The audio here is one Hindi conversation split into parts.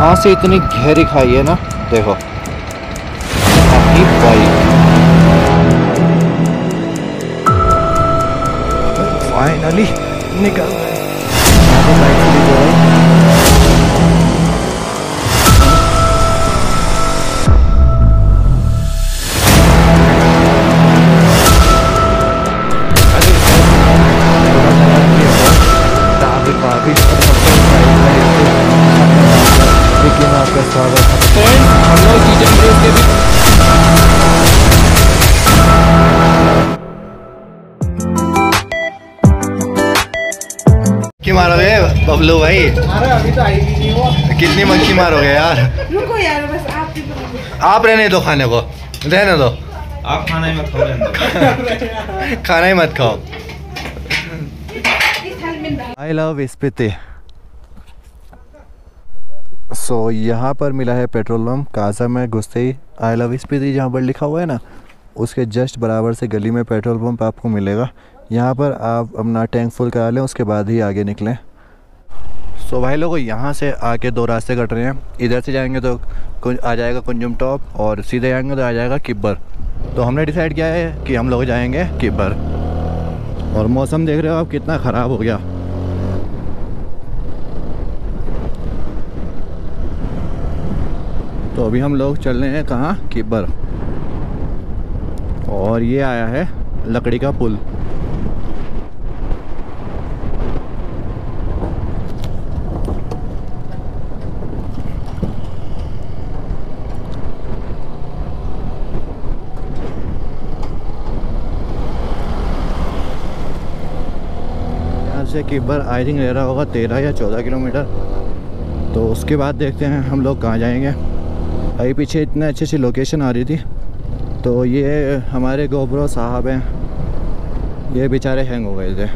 यहाँ से इतनी गहरी खाई है ना? देखो। फाइनली निकल गए। कितनी मक्खी मारोगे यार? रुको यार बस आप आप रहने दो खाने को। रहने दो। आप खाना ही मत खाओ खाना ही मत खाओ। आई लव स्पीति सो यहाँ पर मिला है पेट्रोल पम्प काजा में घुसते ही आई लव स्पीति जहाँ पर लिखा हुआ है ना उसके जस्ट बराबर से गली में पेट्रोल पंप आपको मिलेगा। यहाँ पर आप अपना टैंक फुल करा लें उसके बाद ही आगे निकलें। सो भाई लोग, यहाँ से आके दो रास्ते कट रहे हैं। इधर से जाएँगे तो आ जाएगा कुंजुम टॉप और सीधे जाएँगे तो आ जाएगा किब्बर। तो हमने डिसाइड किया है कि हम लोग जाएँगे किब्बर। और मौसम देख रहे हो आप, कितना ख़राब हो गया। तो अभी हम लोग चल रहे हैं कहाँ? किब्बर। और ये आया है लकड़ी का पुल। से किब्बर आई थिंक ले रहा होगा तेरह या चौदह किलोमीटर। तो उसके बाद देखते हैं हम लोग कहाँ जाएँगे। अभी पीछे इतने अच्छी अच्छी लोकेशन आ रही थी। तो ये हमारे गोबरो साहब हैं। ये बेचारे हैंग हो गए थे।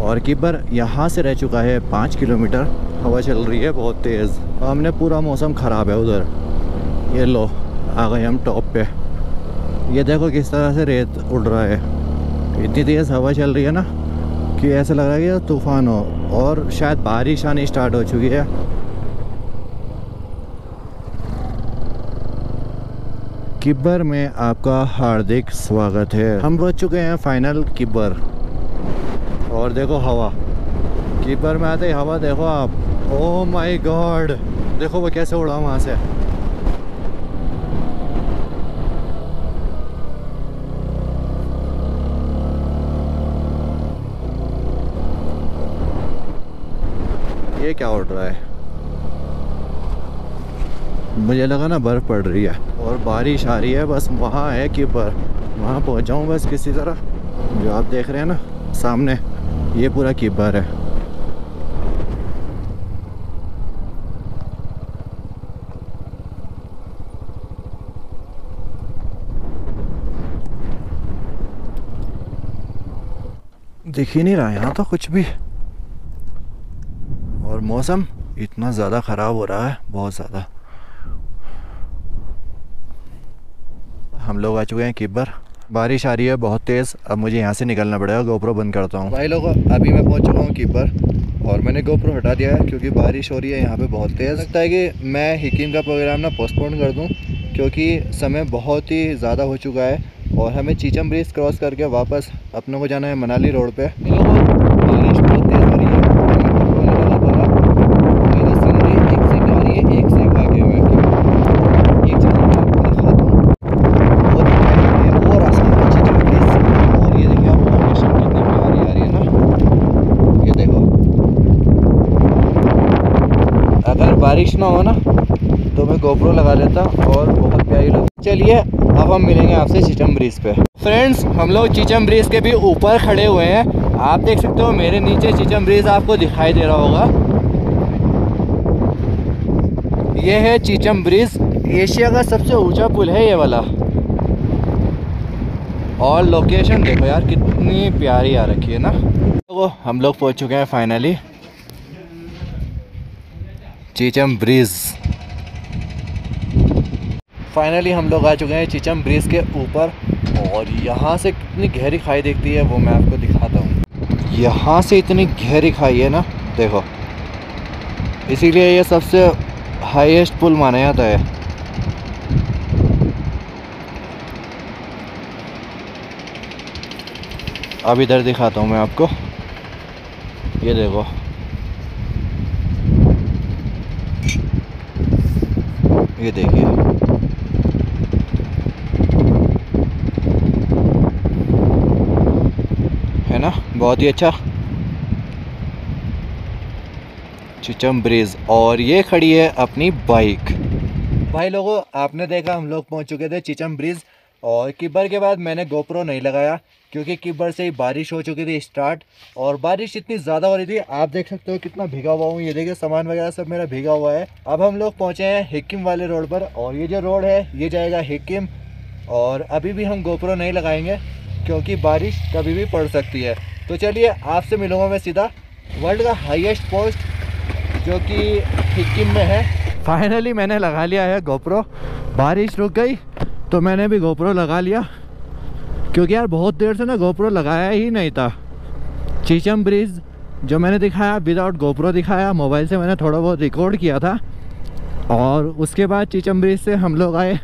और किब्बर यहाँ से रह चुका है पाँच किलोमीटर। हवा चल रही है बहुत तेज़। हमने पूरा मौसम ख़राब है उधर। ये लो, आ गए हम टॉप पे। ये देखो किस तरह से रेत उड़ रहा है। इतनी तेज़ हवा चल रही है ना कि ऐसा लग रहा है कि तूफ़ान हो और शायद बारिश आनी स्टार्ट हो चुकी है। किब्बर में आपका हार्दिक स्वागत है। हम पहुँच चुके हैं फाइनल किब्बर। और देखो हवा। किब्बर में आते ही हवा देखो आप। ओ माय गॉड देखो वो कैसे उड़ा वहाँ से। ये क्या उड़ रहा है? मुझे लगा ना बर्फ़ पड़ रही है और बारिश आ रही है, बस वहाँ है कि पर वहाँ पहुँच जाऊँ बस किसी तरह। जो आप देख रहे हैं ना, सामने, ये पूरा किबर है। दिख ही नहीं रहा यहाँ तो कुछ भी। और मौसम इतना ज़्यादा ख़राब हो रहा है बहुत ज़्यादा। हम लोग आ चुके हैं किब्बर। बारिश आ रही है बहुत तेज़ अब मुझे यहाँ से निकलना पड़ेगा गोप्रो बंद करता हूँ। भाई लोग अभी मैं पहुँच चुका हूँ किब्बर और मैंने गोप्रो हटा दिया है क्योंकि बारिश हो रही है यहाँ पे बहुत तेज़। लगता है कि मैं हिकीम का प्रोग्राम ना पोस्टपोन कर दूँ क्योंकि समय बहुत ही ज़्यादा हो चुका है और हमें चीचम ब्रिज क्रॉस करके वापस अपनों को जाना है मनाली रोड पर बारिश बहुत तेज़ हो रही है इधर सीनरी एक से आ रही है एक से आगे में एक जगह मैं आपको दिखाता हूँ और ये वो रास्ता है चीचम ब्रिज और ये देखिए आप लोकेशन कितनी प्यारी आ रही है ना ये देखो अगर बारिश ना हो ना तो मैं गोप्रो लगा लेता और बहुत प्यारी लग। चलिए, अब हम मिलेंगे आपसे चिचम ब्रिज पे। फ्रेंड्स हम लोग चिचम ब्रिज के भी ऊपर खड़े हुए हैं। आप देख सकते हो मेरे नीचे चिचम ब्रिज आपको दिखाई दे रहा होगा। ये है चिचम ब्रिज। एशिया का सबसे ऊँचा पुल है ये वाला। और लोकेशन देखो यार, कितनी प्यारी आ रखी है ना। तो हम लोग पहुँच चुके हैं फाइनली चिचम ब्रिज। फाइनली हम लोग आ चुके हैं चिचम ब्रिज के ऊपर, और यहाँ से कितनी गहरी खाई दिखती है वो मैं आपको दिखाता हूँ। यहाँ से इतनी गहरी खाई है ना, देखो। इसीलिए ये सबसे हाईएस्ट पुल माना जाता है। अब इधर दिखाता हूँ मैं आपको। ये देखो। ये देखिए। है ना? बहुत ही अच्छा। चिचम ब्रिज। और ये खड़ी है अपनी बाइक। भाई लोगों, आपने देखा हम लोग पहुँच चुके थे चिचम ब्रिज। और किब्बर के बाद मैंने गोप्रो नहीं लगाया, क्योंकि किब्बर से ही बारिश हो चुकी थी स्टार्ट और बारिश इतनी ज़्यादा हो रही थी, आप देख सकते हो कितना भीगा हुआ हूँ। ये देखिए, सामान वगैरह सब मेरा भीगा हुआ है। अब हम लोग पहुँचे हैं हिक्किम वाले रोड पर, और ये जो रोड है, ये जाएगा हिक्किम, और अभी भी हम गोप्रो नहीं लगाएँगे, क्योंकि बारिश कभी भी पड़ सकती है। तो चलिए, आपसे मिलूँगा मैं सीधा। वर्ल्ड का हाईएस्ट पोस्ट जो कि सिक्किम में है। फाइनली मैंने लगा लिया है गोप्रो। बारिश रुक गई तो मैंने भी गोप्रो लगा लिया। क्योंकि यार बहुत देर से ना गोप्रो लगाया ही नहीं था। चीचम ब्रिज जो मैंने दिखाया विदाउट गोप्रो दिखाया मोबाइल से मैंने थोड़ा बहुत रिकॉर्ड किया था। और उसके बाद चीचम ब्रिज से हम लोग आए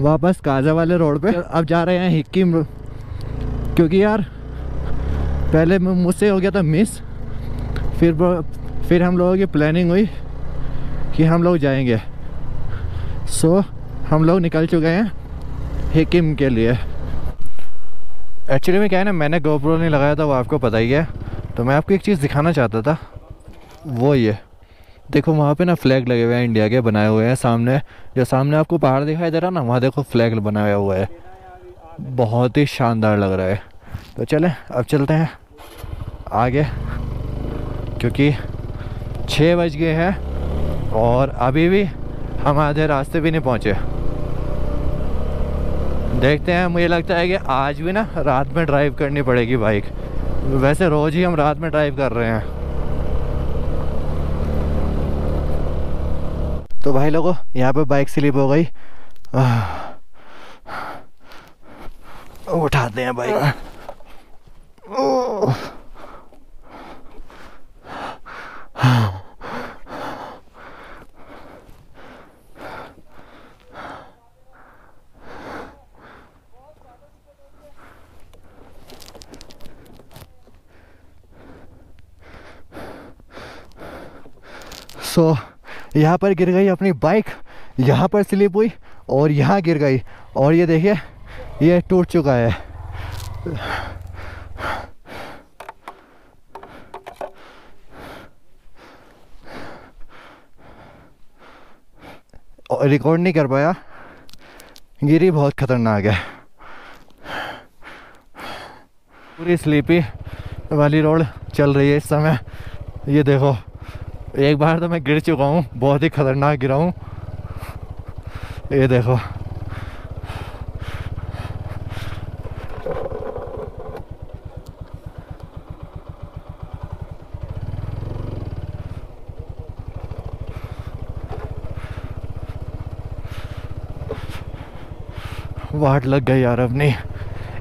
वापस काजा वाले रोड पे। अब जा रहे हैं हिक्किम क्योंकि यार पहले मुझसे हो गया था मिस फिर फिर हम लोगों की प्लानिंग हुई कि हम लोग जाएँगे। सो हम लोग निकल चुके हैं। हिकिम के लिए। एक्चुअली में क्या है ना, मैंने गोप्रो नहीं लगाया था, वो आपको पता ही है। तो मैं आपको एक चीज़ दिखाना चाहता था। वो ये। देखो, वहाँ पे ना फ्लैग लगे हुए हैं इंडिया के बनाए हुए हैं, सामने। जो सामने आपको पहाड़ दिखाई दे रहा ना, वहाँ देखो फ्लैग बनाया हुआ है। बहुत ही शानदार लग रहा है। तो चलें, अब चलते हैं आगे। क्योंकि छः बज गए हैं और अभी भी हम आधे रास्ते भी नहीं पहुँचे। देखते हैं, मुझे लगता है कि आज भी ना रात में ड्राइव करनी पड़ेगी बाइक वैसे रोज़ ही हम रात में ड्राइव कर रहे हैं। तो भाई लोगों, यहाँ पे बाइक स्लिप हो गई। उठाते हैं बाइक सो यहाँ पर गिर गई अपनी बाइक यहाँ पर स्लिप हुई और यहाँ गिर गई। और ये देखिए, ये टूट चुका है। रिकॉर्ड नहीं कर पाया। गिरी बहुत खतरनाक है। पूरी स्लीपी वाली रोड चल रही है इस समय। ये देखो एक बार तो मैं गिर चुका हूँ, बहुत ही खतरनाक गिरा हूँ। ये देखो। वाट लग गई यार अपनी।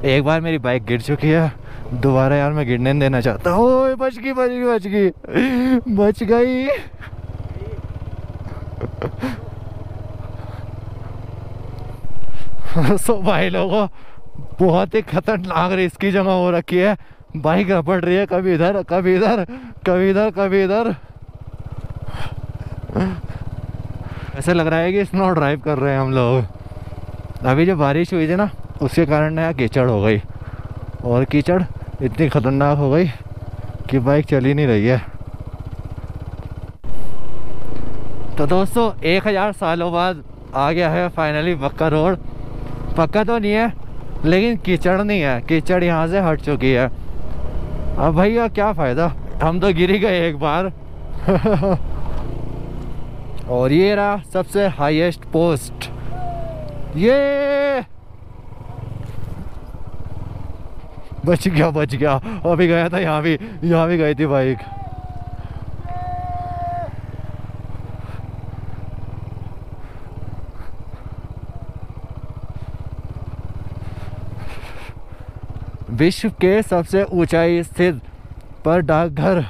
एक बार मेरी बाइक गिर चुकी है। दोबारा यार मैं गिरने नहीं देना चाहता। हूँ बच गई बच गई बच गई। बच गई। सो भाई लोगों, बहुत ही खतरनाक रिस्की जगह हो रखी है। बाइक रपट रही है, कभी इधर कभी इधर कभी इधर कभी इधर। ऐसे लग रहा है कि स्नो ड्राइव कर रहे हैं हम लोग। अभी जो बारिश हुई थी ना, उसके कारण यहाँ कीचड़ हो गई। और कीचड़ इतनी ख़तरनाक हो गई कि बाइक चल ही नहीं रही है। तो दोस्तों, एक हज़ार सालों बाद आ गया है फाइनली पक्का रोड पक्का तो नहीं है, लेकिन कीचड़ नहीं है। कीचड़ यहाँ से हट चुकी है। अब भैया, क्या फ़ायदा? हम तो गिर गए एक बार। और ये रहा सबसे हाईएस्ट पोस्ट ये! बच गया बच गया। अभी गया था, यहाँ भी यहाँ भी गई थी बाइक विश्व के सबसे ऊंचाई स्थित पर डाकघर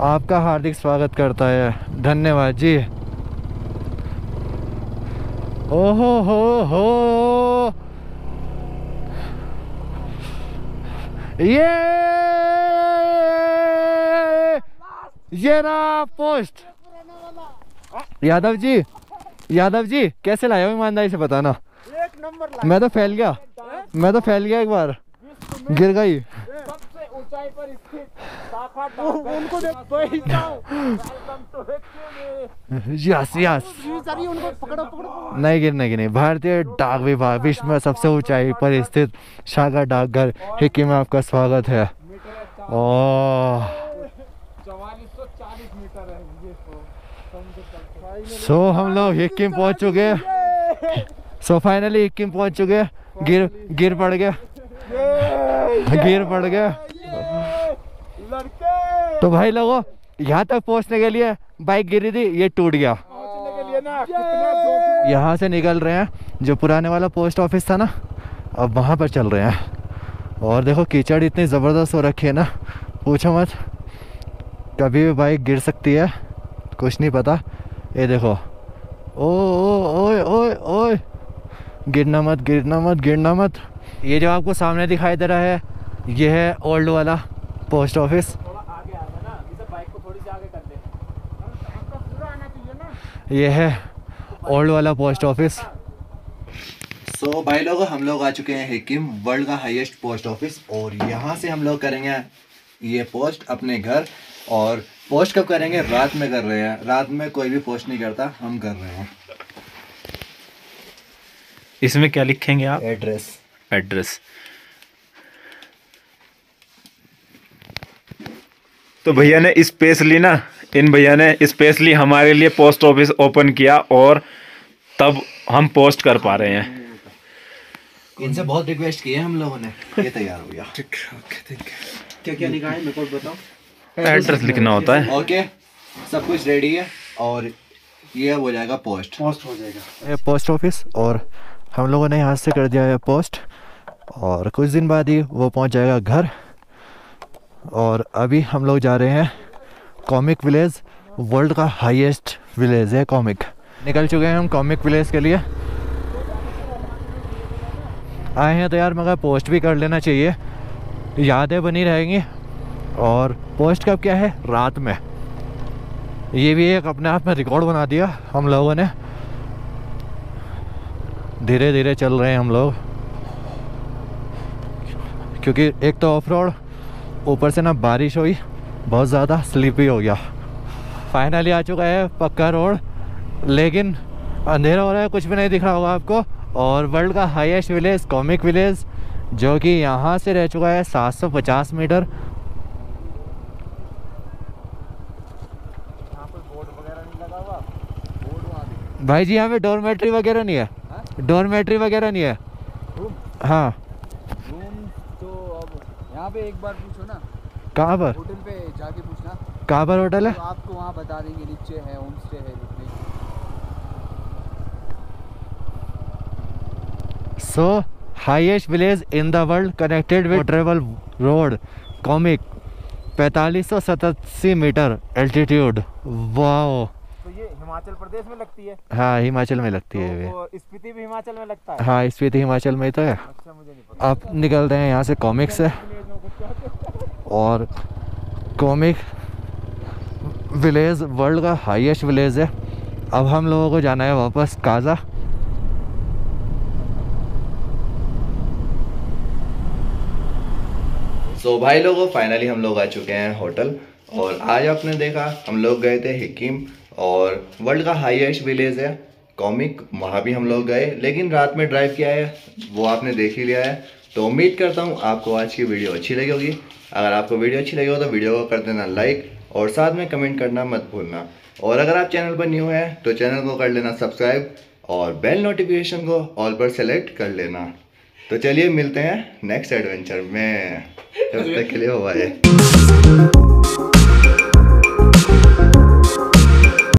आपका हार्दिक स्वागत करता है। धन्यवाद जी। ओहो, हो हो। ये ये रहा पोस्ट यादव जी यादव जी कैसे लाया हो ईमानदारी से बताना? एक नंबर मैं तो फैल गया। मैं तो फैल गया एक बार। गिर गई। ऊंचाई पर स्थित शाखा उनको यस यस सरी उनको पकड़ो पकड़ो नहीं गिर की नहीं भारतीय डाक विभाग विश्व में सबसे ऊंचाई पर स्थित शाखा डाकघर हिक्की में आपका स्वागत है। सौ चालीस मीटर है ये तो। सो हम लोग हिक्की में पहुँच चुके हैं। सो फाइनली हिक्की में पहुँच चुके हैं। गिर गिर पड़ गए। गिर पड़ गए। लड़के तो भाई लोगों यहाँ तक पहुँचने के लिए बाइक गिरी थी ये टूट गया। पहुँचने के लिए ना कितना जोखिम यहाँ से निकल रहे हैं जो पुराने वाला पोस्ट ऑफ़िस था ना अब वहाँ पर चल रहे हैं। और देखो कीचड़ इतनी ज़बरदस्त हो रखी है ना पूछो मत। कभी भी बाइक गिर सकती है कुछ नहीं पता। ये देखो ओ ओ ओए ओए ओए गिरना मत गिरना मत गिरना मत। ये जो आपको सामने दिखाई दे रहा है ये है ओल्ड वाला। पोस्ट ऑफ़िस थोड़ा आगे आता ना इसे बाइक को थोड़ी सी आगे कर दे आपका पूरा आना चाहिए ना ये है ओल्ड वाला पोस्ट ऑफ़िस सो so, भाई लोग हम लोग आ चुके हैं हिकिम वर्ल्ड का हाईएस्ट पोस्ट ऑफ़िस और यहाँ से हम लोग करेंगे ये पोस्ट अपने घर और पोस्ट कब करेंगे? रात में कर रहे हैं। रात में कोई भी पोस्ट नहीं करता हम कर रहे हैं। इसमें क्या लिखेंगे आप? एड्रेस एड्रेस तो भैया ने स्पेशली ना इन भैया ने स्पेशली हमारे लिए पोस्ट ऑफ़िस ओपन किया और तब हम पोस्ट कर पा रहे हैं। इनसे बहुत रिक्वेस्ट किए हम लोगों ने। ये तैयार हो गया। क्या क्या लिखा है? मेरे को बताओ। एड्रेस लिखना होता है। ओके सब कुछ रेडी है और ये हो जाएगा पोस्ट पोस्ट हो जाएगा। ये पोस्ट ऑफ़िस और हम लोगों ने यहाँ से कर दिया है पोस्ट और कुछ दिन बाद ही वो पहुँच जाएगा घर। और अभी हम लोग जा रहे हैं कॉमिक विलेज वर्ल्ड का हाईएस्ट विलेज है कॉमिक निकल चुके हैं हम कॉमिक विलेज के लिए। आए हैं तो यार, मगर पोस्ट भी कर लेना चाहिए। यादें बनी रहेंगी। और पोस्ट कब क्या है? रात में। ये भी एक अपने आप में रिकॉर्ड बना दिया हम लोगों ने। धीरे धीरे चल रहे हैं हम लोग। क्योंकि एक तो ऑफ़ रोड ऊपर से ना बारिश हुई बहुत ज़्यादा स्लीपी हो गया। फाइनली आ चुका है पक्का रोड लेकिन अंधेरा हो रहा है कुछ भी नहीं दिख रहा होगा आपको। और वर्ल्ड का हाईएस्ट विलेज कॉमिक विलेज जो कि यहाँ से रह चुका है 750 मीटर भाई जी यहाँ पे डोरमेट्री वगैरह नहीं है। डोरमेट्री वगैरह नहीं है। हाँ। यहाँ पे एक बार पूछो ना। कहाँ पर? होटल पे जाके पूछना। कहाँ पर होटल है? तो आपको वहाँ बता देंगे नीचे है होम स्टे है रुकने so highest village in the world connected with travel road Komic पैंतालीस सौ सतासी मीटर एल्टीट्यूड वाओ तो ये हिमाचल प्रदेश में लगती है? हाँ हिमाचल में लगती तो है स्पीति भी हिमाचल में लगता है? हाँ स्पीति हिमाचल में ही तो है। अच्छा मुझे नहीं पता। आप निकल रहे हैं यहाँ से कॉमिक से। और कॉमिक विलेज वर्ल्ड का हाईएस्ट विलेज है। अब हम लोगों को जाना है वापस काजा सो so, भाई लोगों फाइनली हम लोग आ चुके हैं होटल और आज आपने देखा हम लोग गए थे हिकिम और वर्ल्ड का हाईएस्ट विलेज है। कॉमिक वहाँ भी हम लोग गए लेकिन रात में ड्राइव किया है वो आपने देख ही लिया है। तो उम्मीद करता हूँ आपको आज की वीडियो अच्छी लगी होगी। अगर आपको वीडियो अच्छी लगी हो तो वीडियो को कर देना लाइक और साथ में कमेंट करना मत भूलना। और अगर आप चैनल पर न्यू हैं तो चैनल को कर लेना सब्सक्राइब और बेल नोटिफिकेशन को ऑल पर सेलेक्ट कर लेना। तो चलिए मिलते हैं नेक्स्ट एडवेंचर में। तब तक के लिए बाय